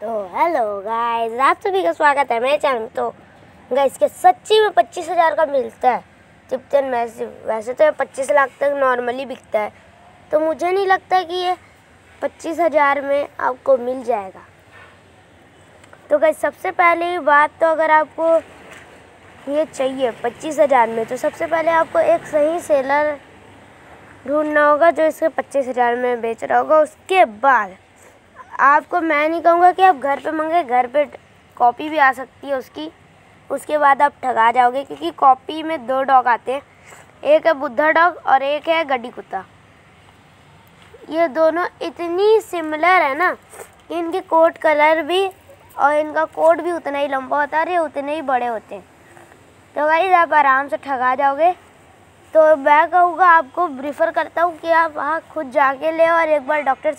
तो hello guys आप सभी का स्वागत है मेरे चैनल में। तो गाइस के सच्ची में पच्चीस हज़ार का मिलता है। चिपचन वैसे वैसे तो पच्चीस लाख तक नॉर्मली बिकता है। तो मुझे नहीं लगता कि ये पच्चीस हज़ार में आपको मिल जाएगा। तो गाइस सबसे पहले बात तो अगर आपको ये चाहिए पच्चीस हज़ार में तो सबसे पहले आपको एक सही सेलर ढूंढना होगा जो इसके पच्चीस हज़ार में बेच रहा होगा। उसके बाद आपको मैं नहीं कहूँगा कि आप घर पे मंगे, घर पे कॉपी भी आ सकती है उसकी। उसके बाद आप ठगा जाओगे, क्योंकि कॉपी में दो डॉग आते हैं। एक है बुद्धा डॉग और एक है गड्डी कुत्ता। ये दोनों इतनी सिमिलर है ना कि इनके कोट कलर भी और इनका कोट भी उतना ही लंबा होता है और ये उतने ही बड़े होते हैं। तो भाई आप आराम से ठगा जाओगे। तो मैं कहूँगा, आपको प्रीफर करता हूँ कि आप वहाँ खुद जाके ले और एक बार डॉक्टर